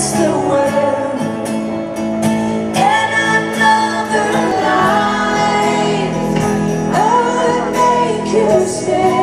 against the wind And another life. I make you stay.